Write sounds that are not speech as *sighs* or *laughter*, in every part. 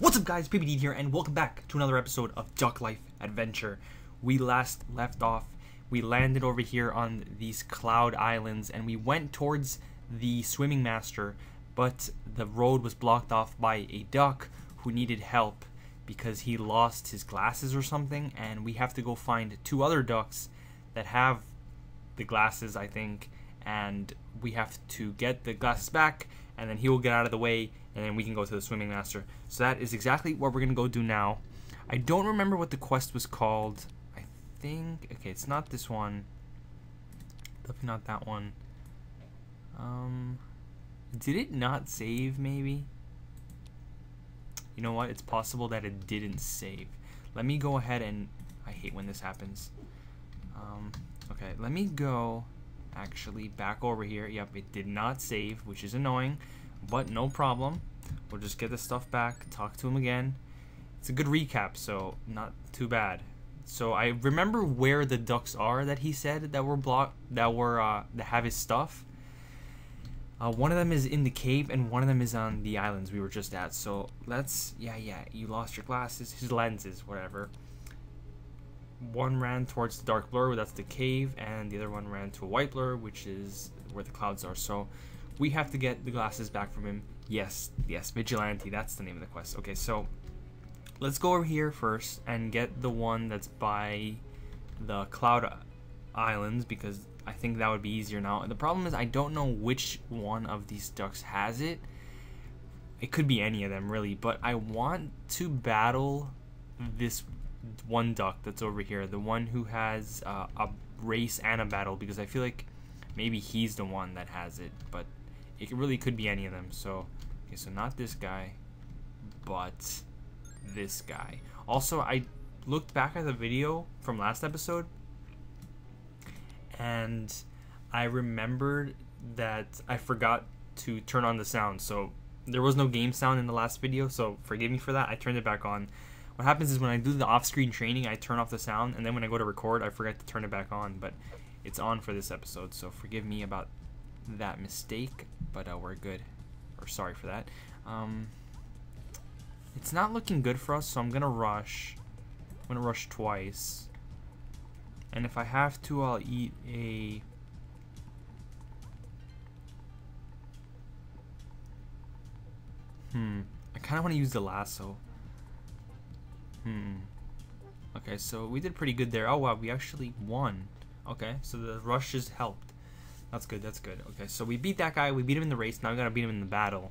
What's up guys, PBD here and welcome back to another episode of Duck Life Adventure. We last left off, we landed over here on these cloud islands and we went towards the swimming master, but the road was blocked off by a duck who needed help because he lost his glasses or something and we have to go find two other ducks that have the glasses I think and we have to get the glasses back and then he will get out of the way and then we can go to the swimming master. So that is exactly what we're gonna go do now. I don't remember what the quest was called. I think okay, it's not this one. Definitely not that one. Um, did it not save? Maybe. You know what? It's possible that it didn't save. Let me go ahead and I hate when this happens. Um, okay, let me go actually back over here. Yep, it did not save, which is annoying, but no problem. We'll just get the stuff back, talk to him again. It's a good recap, so not too bad. So I remember where the ducks are that he said that were blocked, that were uh, that have his stuff. Uh, one of them is in the cave, and one of them is on the islands we were just at. So let's, yeah, yeah. You lost your glasses, his lenses, whatever. One ran towards the dark blur, that's the cave, and the other one ran to a white blur, which is where the clouds are. So we have to get the glasses back from him. Yes, yes, Vigilante, that's the name of the quest. Okay, so let's go over here first and get the one that's by the Cloud Islands because I think that would be easier now. The problem is I don't know which one of these ducks has it. It could be any of them really, but I want to battle this one duck that's over here, the one who has uh, a race and a battle because I feel like maybe he's the one that has it, but it really could be any of them. So, okay, so not this guy, but this guy. Also, I looked back at the video from last episode, and I remembered that I forgot to turn on the sound. So there was no game sound in the last video, so forgive me for that. I turned it back on. What happens is when I do the off-screen training, I turn off the sound, and then when I go to record, I forget to turn it back on. But it's on for this episode, so forgive me about that mistake, but uh, we're good. Or sorry for that. Um, it's not looking good for us, so I'm gonna rush. I'm gonna rush twice. And if I have to, I'll eat a... Hmm. I kind of want to use the lasso. Hmm. Okay, so we did pretty good there. Oh, wow, we actually won. Okay, so the rushes helped. That's good, that's good. Okay, so we beat that guy. We beat him in the race. Now we gotta beat him in the battle.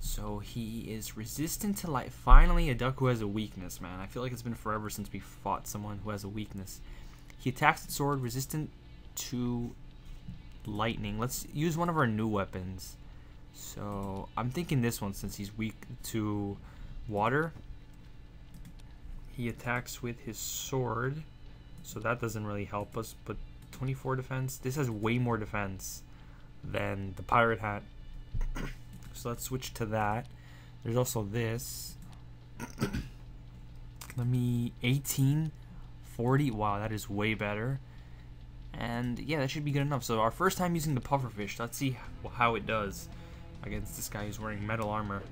So he is resistant to light. Finally, a duck who has a weakness, man. I feel like it's been forever since we fought someone who has a weakness. He attacks the sword, resistant to lightning. Let's use one of our new weapons. So I'm thinking this one since he's weak to water. He attacks with his sword, so that doesn't really help us. But 24 defense. This has way more defense than the pirate hat. *coughs* so let's switch to that. There's also this. *coughs* Let me 18 40. Wow, that is way better. And yeah, that should be good enough. So our first time using the pufferfish. Let's see how it does against this guy who's wearing metal armor.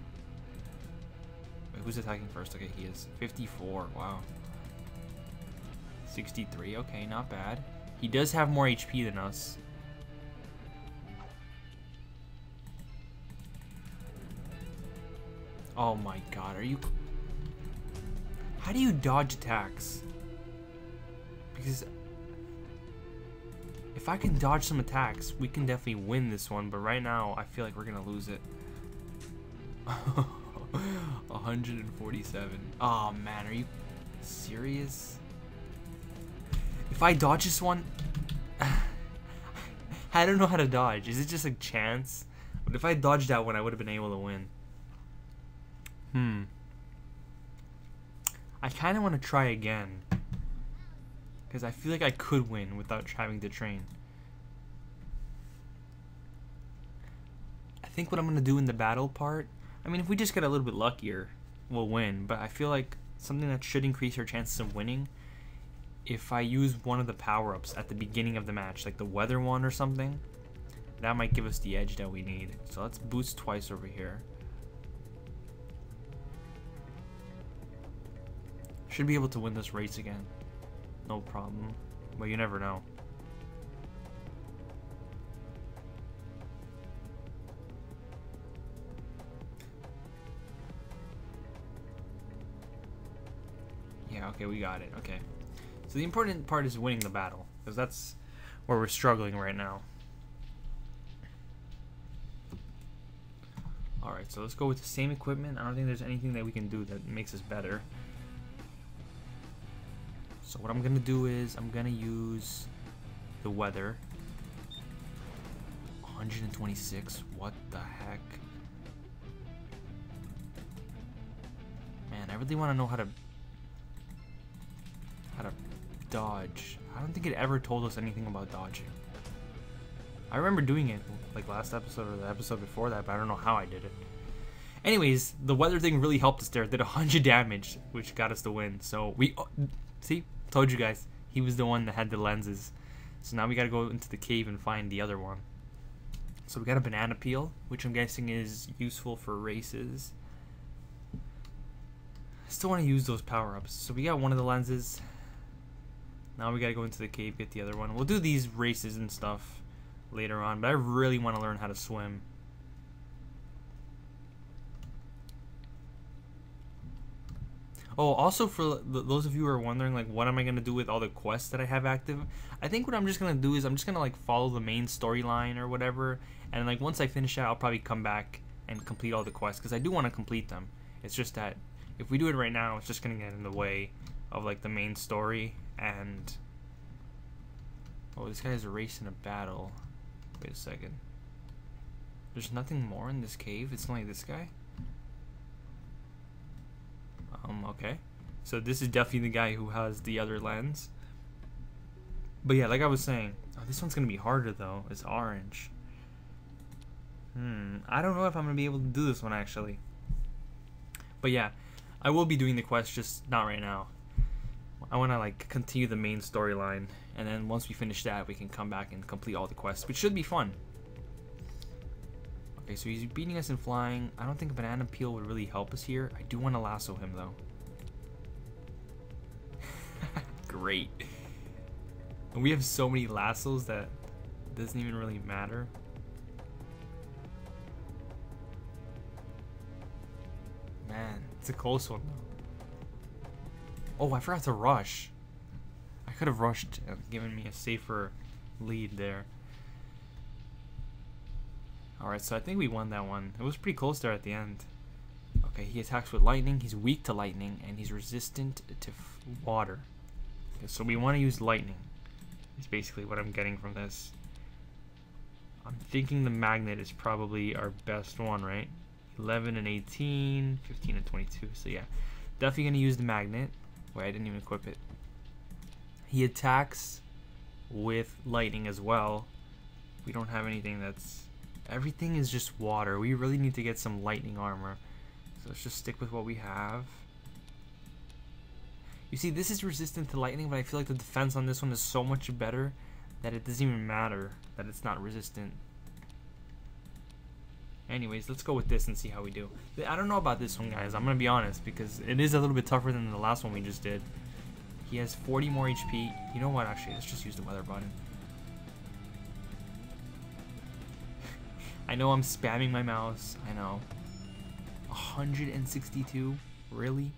Wait, who's attacking first? Okay, he is 54. Wow. 63. Okay, not bad. He does have more HP than us. Oh my god, are you... How do you dodge attacks? Because... If I can dodge some attacks, we can definitely win this one, but right now, I feel like we're gonna lose it. *laughs* 147. Oh man, are you serious? If I dodge this one, *sighs* I don't know how to dodge. Is it just a chance? But if I dodged that one, I would have been able to win. Hmm. I kind of want to try again. Because I feel like I could win without having to train. I think what I'm going to do in the battle part, I mean, if we just get a little bit luckier, we'll win. But I feel like something that should increase our chances of winning if I use one of the power-ups at the beginning of the match, like the weather one or something, that might give us the edge that we need. So let's boost twice over here. Should be able to win this race again. No problem. But you never know. Yeah, okay, we got it. Okay. The important part is winning the battle. Because that's where we're struggling right now. Alright, so let's go with the same equipment. I don't think there's anything that we can do that makes us better. So what I'm gonna do is I'm gonna use the weather. 126. What the heck? Man, I really want to know how to how to dodge. I don't think it ever told us anything about dodging. I remember doing it like last episode or the episode before that, but I don't know how I did it. Anyways, the weather thing really helped us there. It did 100 damage, which got us the win. So we oh, see, told you guys, he was the one that had the lenses. So now we gotta go into the cave and find the other one. So we got a banana peel, which I'm guessing is useful for races. I still want to use those power-ups. So we got one of the lenses. Now we gotta go into the cave, get the other one. We'll do these races and stuff later on, but I really want to learn how to swim. Oh, also for those of you who are wondering, like, what am I gonna do with all the quests that I have active? I think what I'm just gonna do is I'm just gonna like follow the main storyline or whatever, and like once I finish that, I'll probably come back and complete all the quests because I do want to complete them. It's just that if we do it right now, it's just gonna get in the way of like the main story and. Oh, this guy's racing a race in a battle. Wait a second. There's nothing more in this cave. It's only this guy. Um, okay. So this is definitely the guy who has the other lens. But yeah, like I was saying, oh, this one's gonna be harder though. It's orange. Hmm. I don't know if I'm gonna be able to do this one actually. But yeah, I will be doing the quest, just not right now. I want to like continue the main storyline, and then once we finish that, we can come back and complete all the quests, which should be fun. Okay, so he's beating us in flying. I don't think banana peel would really help us here. I do want to lasso him, though. *laughs* Great. And we have so many lassos that doesn't even really matter. Man, it's a close one, though. Oh, I forgot to rush. I could have rushed and given me a safer lead there. Alright, so I think we won that one. It was pretty close there at the end. Okay, he attacks with lightning. He's weak to lightning, and he's resistant to water. Okay, so we want to use lightning. Is basically what I'm getting from this. I'm thinking the magnet is probably our best one, right? 11 and 18, 15 and 22. So yeah, definitely going to use the magnet. Wait, I didn't even equip it. He attacks with lightning as well. We don't have anything that's Everything is just water. We really need to get some lightning armor. So let's just stick with what we have. You see, this is resistant to lightning, but I feel like the defense on this one is so much better that it doesn't even matter that it's not resistant. Anyways, let's go with this and see how we do. I don't know about this one, guys. I'm going to be honest, because it is a little bit tougher than the last one we just did. He has 40 more HP. You know what, actually, let's just use the weather button. *laughs* I know I'm spamming my mouse. I know. 162? Really?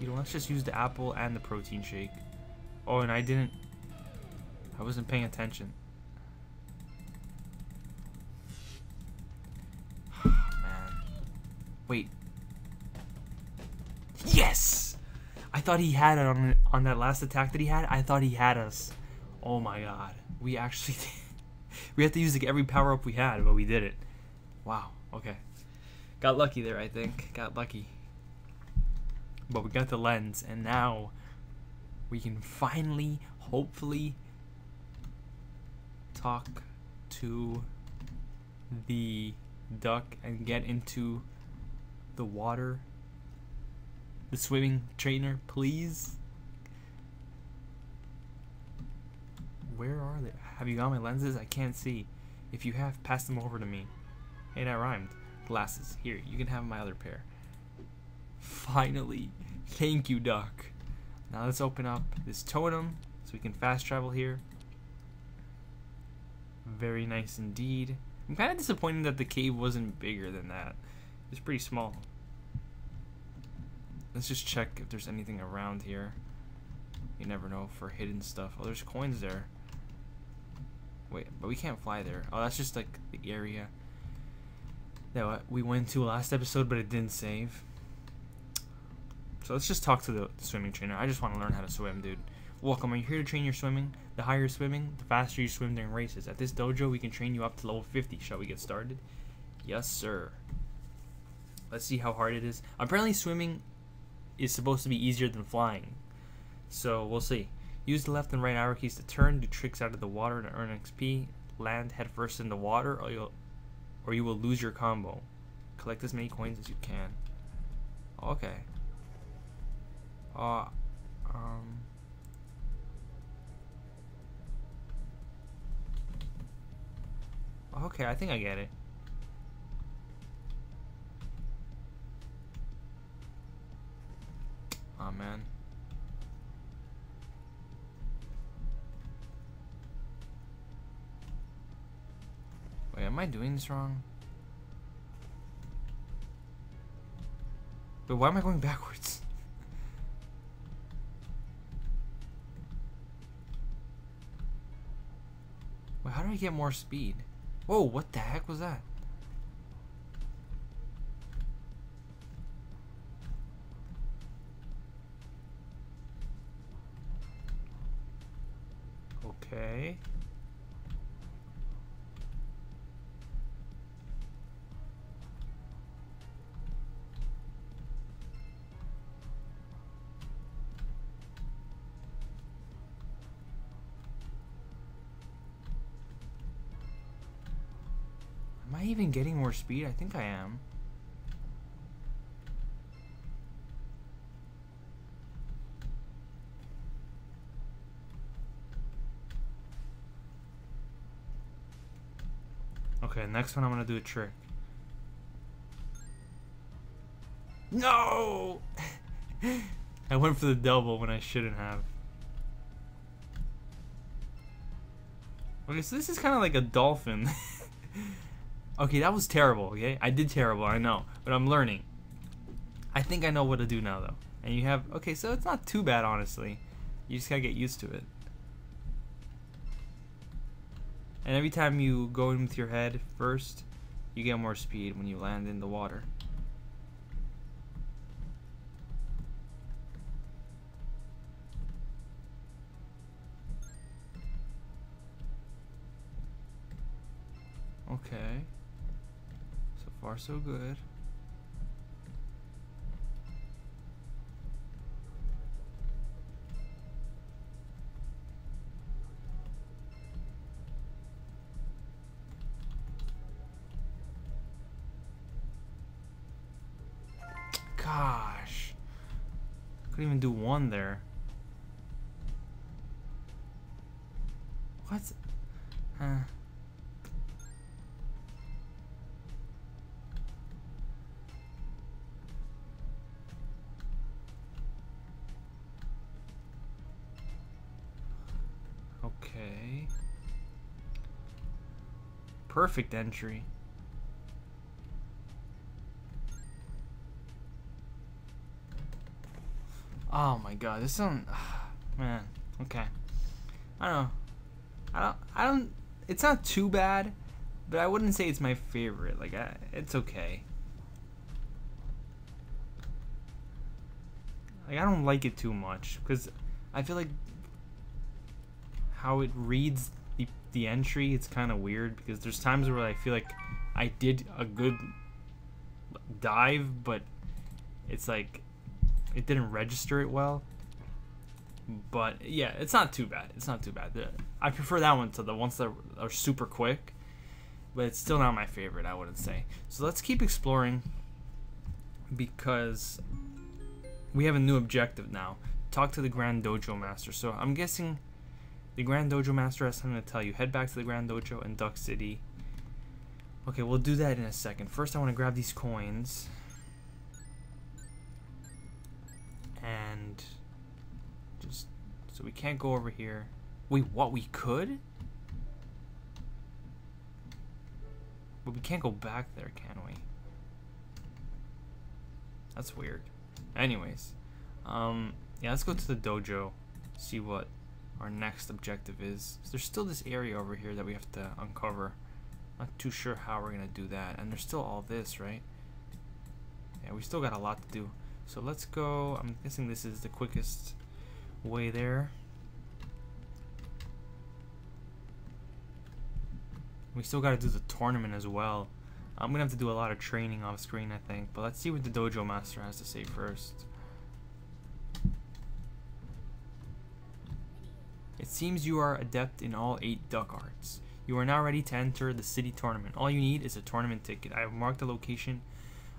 You know, let's just use the apple and the protein shake. Oh, and I didn't... I wasn't paying attention. *sighs* Oh, man. Wait. Yes! I thought he had it on on that last attack that he had. I thought he had us. Oh my god. We actually *laughs* we had to use like every power up we had, but we did it. Wow. Okay. Got lucky there, I think. Got lucky. But we got the lens, and now we can finally, hopefully, talk to the duck and get into the water the swimming trainer, please? Where are they? Have you got my lenses? I can't see. If you have, pass them over to me. Hey, that rhymed. Glasses. Here, you can have my other pair. Finally. Thank you, Duck. Now let's open up this totem so we can fast travel here. Very nice indeed. I'm kind of disappointed that the cave wasn't bigger than that. It's pretty small. Let's just check if there's anything around here. You never know for hidden stuff. Oh, there's coins there. Wait, but we can't fly there. Oh, that's just like the area that we went to last episode, but it didn't save. So let's just talk to the, the swimming trainer. I just want to learn how to swim, dude. Welcome. Are you here to train your swimming? The higher you're swimming, the faster you swim during races. At this dojo, we can train you up to level 50. Shall we get started? Yes, sir. Let's see how hard it is. Apparently, swimming is supposed to be easier than flying. So, we'll see. Use the left and right arrow keys to turn, do tricks out of the water to earn XP. Land headfirst in the water, or, you'll, or you will lose your combo. Collect as many coins as you can. Okay. Uh, um... Okay, I think I get it. Oh man. Wait, am I doing this wrong? But why am I going *laughs* backwards? How do I get more speed? Whoa, what the heck was that? Okay. I even getting more speed? I think I am. Okay, next one I'm gonna do a trick. No! *laughs* I went for the double when I shouldn't have. Okay, so this is kind of like a dolphin. *laughs* Okay, that was terrible, okay? I did terrible, I know. But I'm learning. I think I know what to do now, though. And you have... Okay, so it's not too bad, honestly. You just gotta get used to it. And every time you go in with your head first, you get more speed when you land in the water. Okay far so good. Gosh. Couldn't even do one there. What? Huh. Okay. Perfect entry. Oh my god, this one, *sighs* man. Okay, I don't know. I don't. I don't. It's not too bad, but I wouldn't say it's my favorite. Like, I, it's okay. Like, I don't like it too much because I feel like how it reads the, the entry, it's kind of weird because there's times where I feel like I did a good dive, but it's like it didn't register it well. But yeah, it's not too bad. It's not too bad. I prefer that one to the ones that are super quick, but it's still not my favorite. I wouldn't say. So let's keep exploring because we have a new objective now. Talk to the Grand Dojo Master. So I'm guessing the Grand Dojo Master has something to tell you. Head back to the Grand Dojo in Duck City. Okay, we'll do that in a second. First, I want to grab these coins. And just so we can't go over here. Wait, what? We could? But we can't go back there, can we? That's weird. Anyways, um, yeah, let's go to the dojo, see what our next objective is. There's still this area over here that we have to uncover. Not too sure how we're gonna do that. And there's still all this, right? Yeah, we still got a lot to do. So let's go. I'm guessing this is the quickest way there. We still gotta do the tournament as well. I'm gonna have to do a lot of training off screen, I think. But let's see what the dojo master has to say first. Seems you are adept in all eight duck arts. You are now ready to enter the city tournament. All you need is a tournament ticket. I have marked the location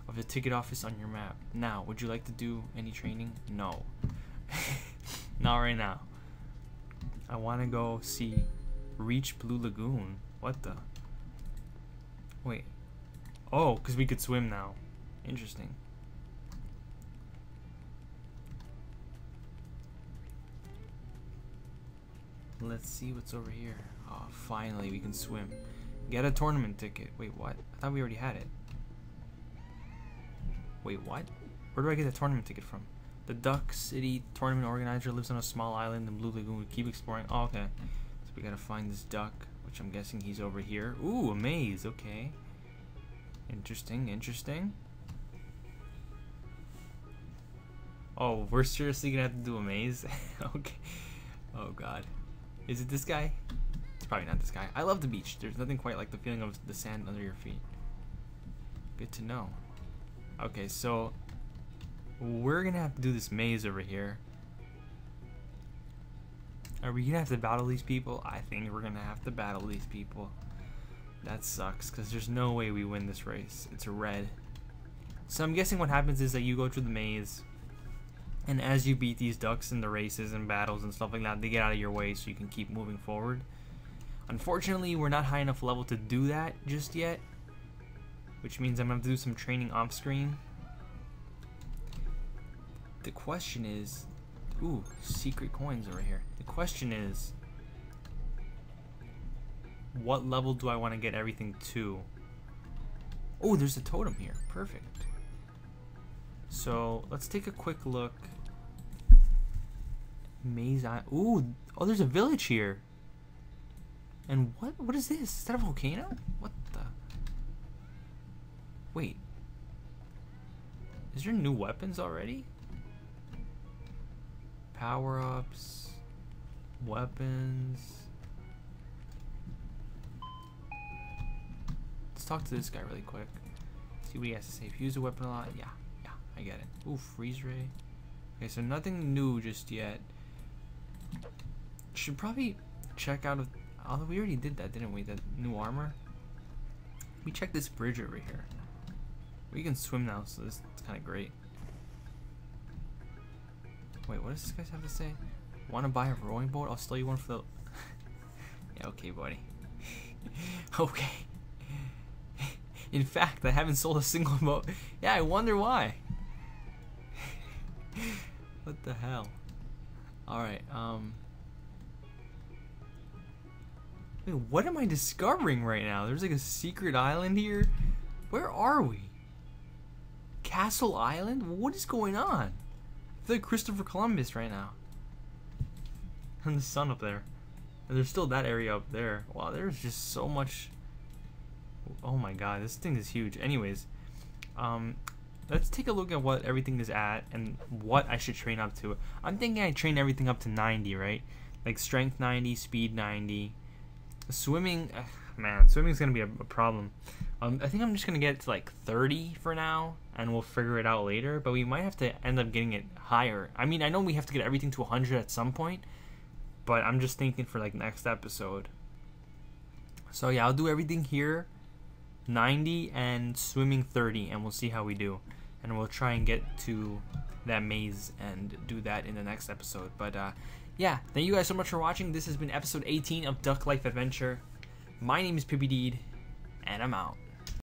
of the ticket office on your map. Now, would you like to do any training? No. *laughs* Not right now. I want to go see Reach Blue Lagoon. What the? Wait. Oh, because we could swim now. Interesting. Let's see what's over here. Oh, finally we can swim. Get a tournament ticket. Wait, what? I thought we already had it. Wait, what? Where do I get a tournament ticket from? The Duck City tournament organizer lives on a small island in Blue Lagoon. We keep exploring. Oh, okay. So we gotta find this duck, which I'm guessing he's over here. Ooh, a maze. Okay. Interesting, interesting. Oh, we're seriously gonna have to do a maze? *laughs* okay. Oh, God. Is it this guy? It's probably not this guy. I love the beach. There's nothing quite like the feeling of the sand under your feet. Good to know. Okay, so we're gonna have to do this maze over here. Are we gonna have to battle these people? I think we're gonna have to battle these people. That sucks, because there's no way we win this race. It's a red. So I'm guessing what happens is that you go through the maze, and as you beat these ducks in the races and battles and stuff like that, they get out of your way so you can keep moving forward. Unfortunately, we're not high enough level to do that just yet, which means I'm going to have to do some training off screen. The question is, ooh, secret coins over here. The question is, what level do I want to get everything to? Oh, there's a totem here. Perfect. So let's take a quick look. Maze Island. Ooh, oh, there's a village here. And what? What is this? Is that a volcano? What the? Wait. Is there new weapons already? Power-ups. Weapons. Let's talk to this guy really quick. See what he has to say. If you use a weapon a lot, yeah. Yeah, I get it. Ooh, freeze ray. Okay, so nothing new just yet. Should probably check out of. Although we already did that, didn't we? That new armor. We check this bridge over here. We can swim now, so this is kind of great. Wait, what does this guy have to say? Want to buy a rowing boat? I'll steal you one for the. *laughs* yeah, okay, buddy. *laughs* okay. *laughs* In fact, I haven't sold a single boat. Yeah, I wonder why. what the hell? Alright, um... Wait, what am I discovering right now? There's like a secret island here? Where are we? Castle Island? What is going on? I feel like Christopher Columbus right now. *laughs* And the sun up there. And there's still that area up there. Wow, there's just so much... Oh my god, this thing is huge. Anyways, um, let's take a look at what everything is at and what I should train up to. I'm thinking I train everything up to 90, right? Like strength 90, speed 90. Swimming, ugh, man, swimming's gonna be a, a problem. Um, I think I'm just gonna get it to like 30 for now, and we'll figure it out later. But we might have to end up getting it higher. I mean, I know we have to get everything to 100 at some point, but I'm just thinking for like next episode. So yeah, I'll do everything here 90 and swimming 30 and we'll see how we do and we'll try and get to that maze and do that in the next episode but uh, yeah thank you guys so much for watching. This has been episode 18 of duck life adventure. My name is Pipideed and i'm out